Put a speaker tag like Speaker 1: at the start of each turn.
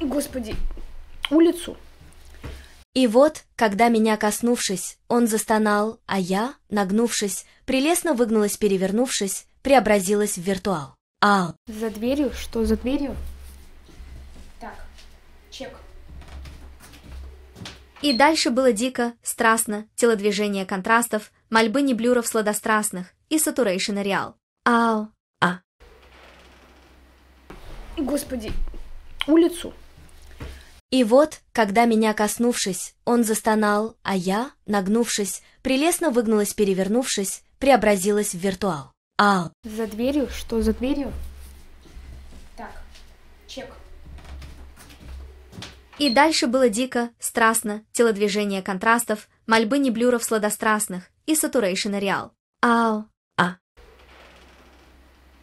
Speaker 1: Господи, улицу.
Speaker 2: И вот, когда меня коснувшись, он застонал, а я, нагнувшись, прелестно выгнулась, перевернувшись, преобразилась в виртуал. Ау!
Speaker 1: За дверью? Что за дверью? Так, чек.
Speaker 2: И дальше было дико, страстно, телодвижение контрастов, мольбы неблюров сладострастных и сатурейшн реал. Ау! А!
Speaker 1: Господи, улицу.
Speaker 2: И вот, когда меня коснувшись, он застонал, а я, нагнувшись, прелестно выгнулась, перевернувшись, преобразилась в виртуал. Ау!
Speaker 1: За дверью? Что за дверью? Так, чек.
Speaker 2: И дальше было дико, страстно, телодвижение контрастов, мольбы неблюров сладострастных и сатурейшн реал. Ау!